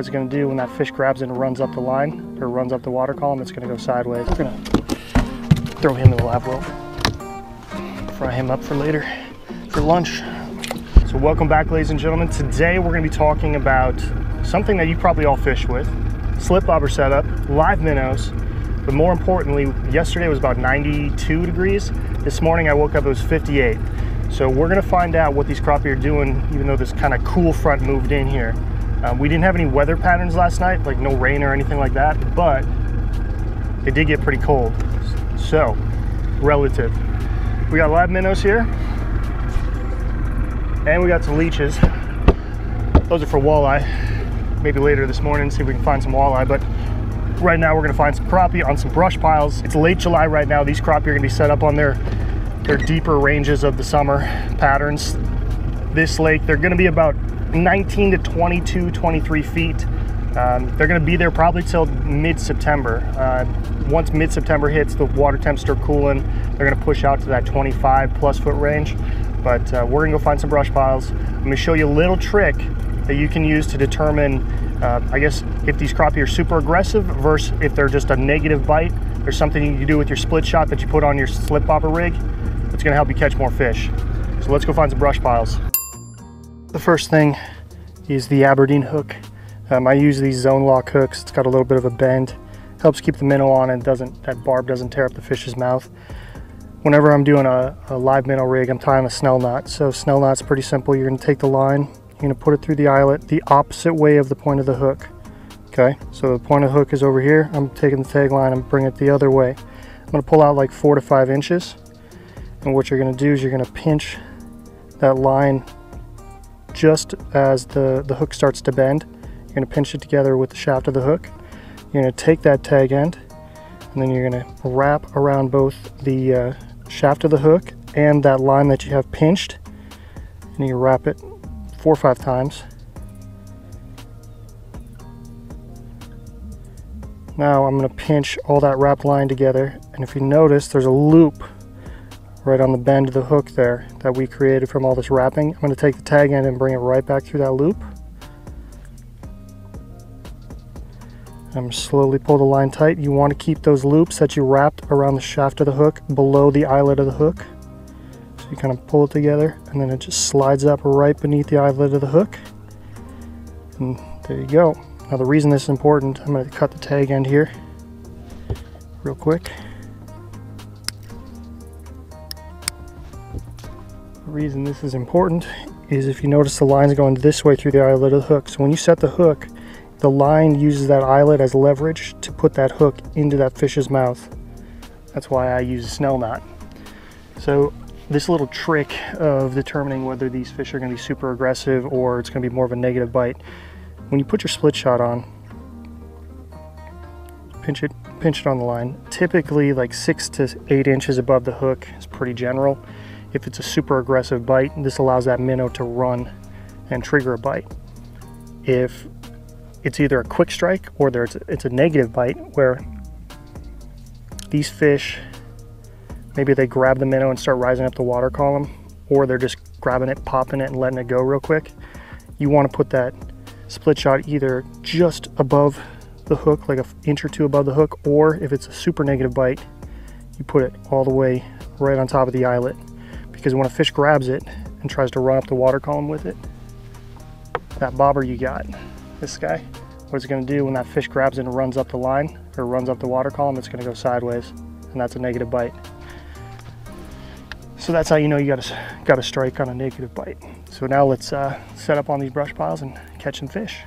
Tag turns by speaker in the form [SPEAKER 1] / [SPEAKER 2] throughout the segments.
[SPEAKER 1] It's gonna do when that fish grabs it and runs up the line or runs up the water column, it's gonna go sideways. We're gonna throw him in the live well. Fry him up for later, for lunch. So welcome back, ladies and gentlemen. Today we're gonna be talking about something that you probably all fish with, slip bobber setup, live minnows, but more importantly, yesterday was about 92 degrees. This morning I woke up, it was 58. So we're gonna find out what these crappie are doing, even though this kind of cool front moved in here. Um, we didn't have any weather patterns last night, like no rain or anything like that, but it did get pretty cold. So, relative. We got live minnows here, and we got some leeches. Those are for walleye. Maybe later this morning, see if we can find some walleye, but right now we're gonna find some crappie on some brush piles. It's late July right now. These crappie are gonna be set up on their their deeper ranges of the summer patterns. This lake, they're gonna be about 19 to 22, 23 feet. Um, they're gonna be there probably till mid-September. Uh, once mid-September hits, the water temps start cooling. They're gonna push out to that 25 plus foot range. But uh, we're gonna go find some brush piles. I'm gonna show you a little trick that you can use to determine, uh, I guess, if these crappie are super aggressive versus if they're just a negative bite. There's something you can do with your split shot that you put on your slip bobber rig it's gonna help you catch more fish. So let's go find some brush piles. The first thing is the Aberdeen hook. Um, I use these Zoneloc hooks. It's got a little bit of a bend. Helps keep the minnow on and doesn't that barb doesn't tear up the fish's mouth. Whenever I'm doing a, a live minnow rig, I'm tying a snell knot. So snell knot's pretty simple. You're gonna take the line, you're gonna put it through the eyelet the opposite way of the point of the hook. Okay, so the point of the hook is over here. I'm taking the tag line and bring it the other way. I'm gonna pull out like four to five inches. And what you're gonna do is you're gonna pinch that line just as the, the hook starts to bend. You're gonna pinch it together with the shaft of the hook. You're gonna take that tag end and then you're gonna wrap around both the uh, shaft of the hook and that line that you have pinched. And you wrap it four or five times. Now I'm gonna pinch all that wrapped line together. And if you notice, there's a loop right on the bend of the hook there that we created from all this wrapping. I'm going to take the tag end and bring it right back through that loop. I'm slowly pull the line tight. You want to keep those loops that you wrapped around the shaft of the hook below the eyelet of the hook. So you kind of pull it together and then it just slides up right beneath the eyelet of the hook. And there you go. Now the reason this is important, I'm going to cut the tag end here real quick. Reason this is important is if you notice the line's going this way through the eyelet of the hook. So when you set the hook, the line uses that eyelet as leverage to put that hook into that fish's mouth. That's why I use a snell knot. So this little trick of determining whether these fish are going to be super aggressive or it's going to be more of a negative bite, when you put your split shot on, pinch it, pinch it on the line. Typically like six to eight inches above the hook is pretty general. If it's a super aggressive bite, this allows that minnow to run and trigger a bite. If it's either a quick strike or there's it's a negative bite where these fish maybe they grab the minnow and start rising up the water column or they're just grabbing it popping it and letting it go real quick you want to put that split shot either just above the hook like an inch or two above the hook or if it's a super negative bite you put it all the way right on top of the eyelet because when a fish grabs it and tries to run up the water column with it, that bobber you got, this guy, what it's gonna do when that fish grabs it and runs up the line or runs up the water column, it's gonna go sideways and that's a negative bite. So that's how you know you got a, got a strike on a negative bite. So now let's uh, set up on these brush piles and catch some fish.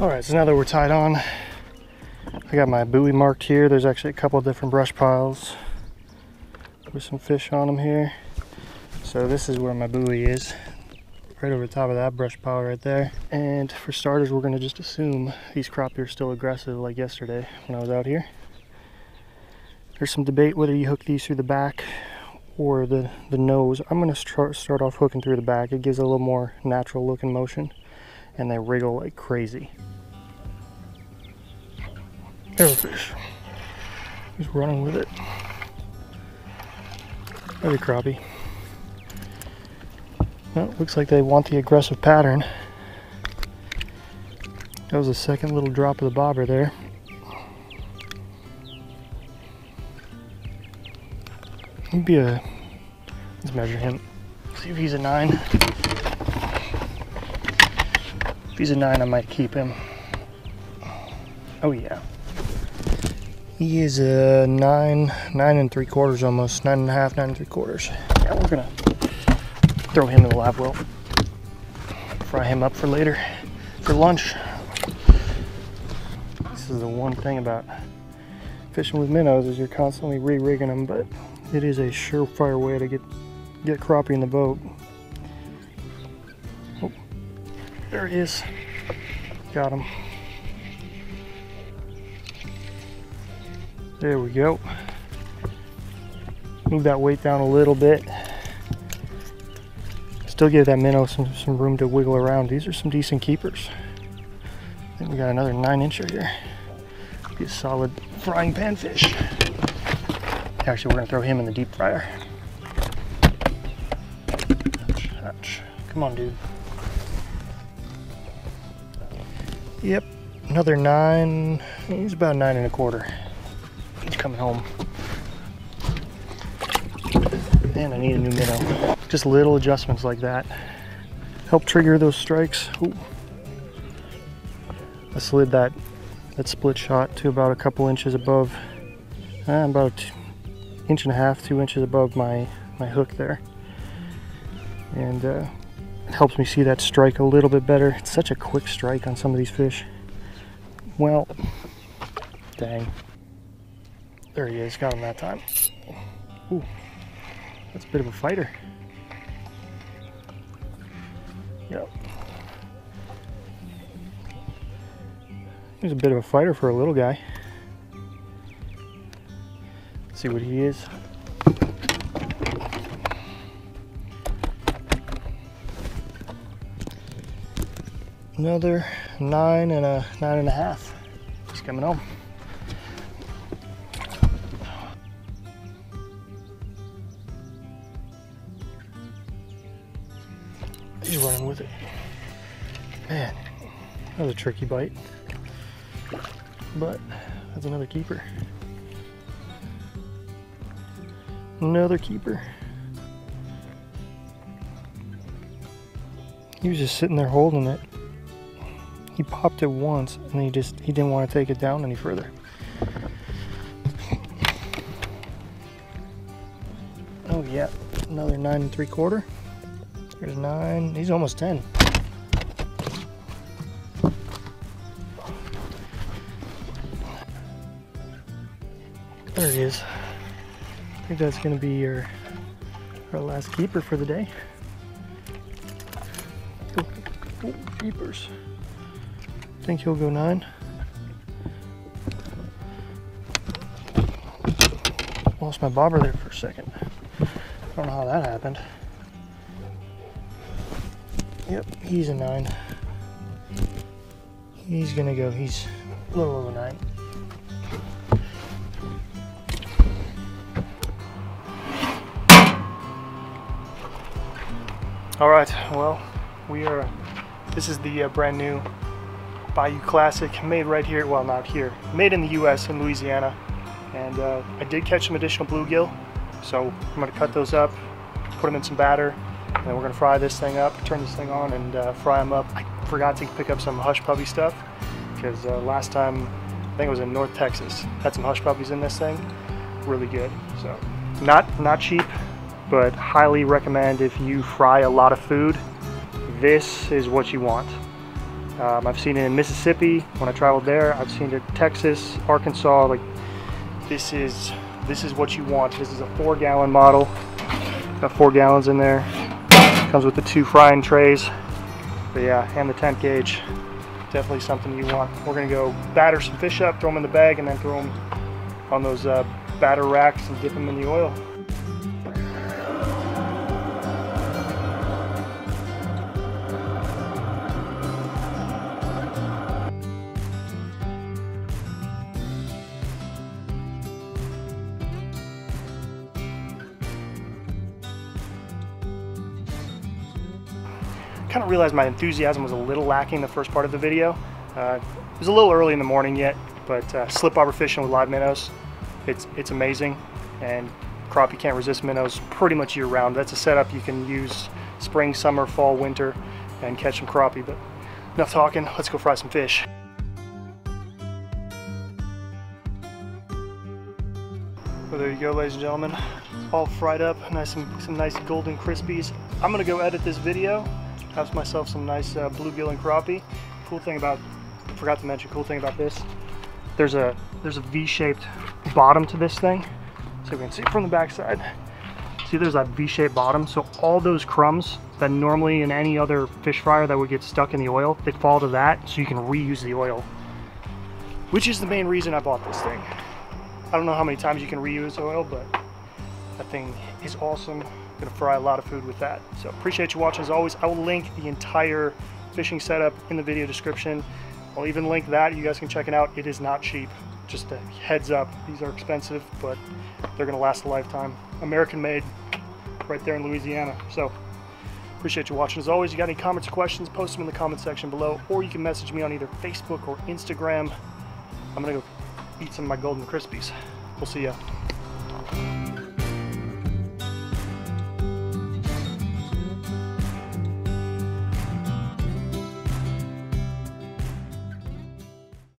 [SPEAKER 1] All right, so now that we're tied on, I got my buoy marked here. There's actually a couple of different brush piles with some fish on them here. So this is where my buoy is, right over top of that brush pile right there. And for starters, we're gonna just assume these crappie are still aggressive like yesterday when I was out here. There's some debate whether you hook these through the back or the, the nose. I'm gonna start, start off hooking through the back. It gives a little more natural looking motion and they wriggle like crazy. There's a fish. He's running with it. There's a crappie. Well, looks like they want the aggressive pattern. That was the second little drop of the bobber there. He'd be a, let's measure him. See if he's a nine. If he's a nine, I might keep him. Oh yeah. He is a nine, nine and three quarters almost, nine and a half, nine and three quarters. Yeah, we're gonna throw him in the live well. Fry him up for later, for lunch. This is the one thing about fishing with minnows is you're constantly re-rigging them, but it is a surefire way to get get crappie in the boat. Oh, there he is. Got him. There we go. Move that weight down a little bit. Still give that minnow some, some room to wiggle around. These are some decent keepers. I think we got another nine incher here. Be a solid frying pan fish. Actually, we're gonna throw him in the deep fryer. Ouch, ouch. Come on, dude. Yep, another nine. He's about nine and a quarter He's coming home. And I need a new minnow. Just little adjustments like that help trigger those strikes. Ooh. I slid that that split shot to about a couple inches above, uh, about inch and a half, two inches above my my hook there, and uh, it helps me see that strike a little bit better. It's such a quick strike on some of these fish. Well, dang. There he is, got him that time. Ooh, that's a bit of a fighter. Yep. He's a bit of a fighter for a little guy. Let's see what he is. Another nine and a nine and a half. He's coming home. Was a tricky bite. But that's another keeper. Another keeper. He was just sitting there holding it. He popped it once and he just he didn't want to take it down any further. Oh yeah, another nine and three quarter. There's nine. He's almost 10. He is. I think that's going to be your our last keeper for the day. Keepers. I think he'll go nine. Lost my bobber there for a second. I don't know how that happened. Yep, he's a nine. He's gonna go, he's a little over nine. All right, well, we are, this is the uh, brand new Bayou Classic made right here, well not here, made in the US in Louisiana. And uh, I did catch some additional bluegill, so I'm gonna cut those up, put them in some batter, and then we're gonna fry this thing up, turn this thing on and uh, fry them up. I forgot to pick up some hush puppy stuff because uh, last time, I think it was in North Texas, had some hush puppies in this thing. Really good, so. Not, not cheap, but highly recommend if you fry a lot of food, this is what you want. Um, I've seen it in Mississippi when I traveled there. I've seen it in Texas, Arkansas. Like this is this is what you want. This is a four gallon model. Got four gallons in there. Comes with the two frying trays. But yeah, and the tent gauge. Definitely something you want. We're gonna go batter some fish up, throw them in the bag, and then throw them on those uh, batter racks and dip them in the oil. Kind of realized my enthusiasm was a little lacking the first part of the video. Uh, it was a little early in the morning yet, but uh, slip bobber fishing with live minnows, it's, it's amazing. And crappie can't resist minnows pretty much year round. That's a setup you can use spring, summer, fall, winter, and catch some crappie. But enough talking, let's go fry some fish. Well, there you go, ladies and gentlemen. All fried up, nice some, some nice golden crispies. I'm gonna go edit this video, have myself some nice uh, bluegill and crappie. Cool thing about, forgot to mention, cool thing about this, there's a there's a V-shaped bottom to this thing. So you can see from the backside. See there's that V-shaped bottom. So all those crumbs that normally in any other fish fryer that would get stuck in the oil, they fall to that so you can reuse the oil. Which is the main reason I bought this thing. I don't know how many times you can reuse oil, but that thing is awesome. Gonna fry a lot of food with that. So appreciate you watching as always. I will link the entire fishing setup in the video description. I'll even link that. You guys can check it out. It is not cheap. Just a heads up. These are expensive, but they're gonna last a lifetime. American made, right there in Louisiana. So appreciate you watching as always. You got any comments or questions, post them in the comment section below, or you can message me on either Facebook or Instagram. I'm gonna go eat some of my golden crispies. We'll see ya.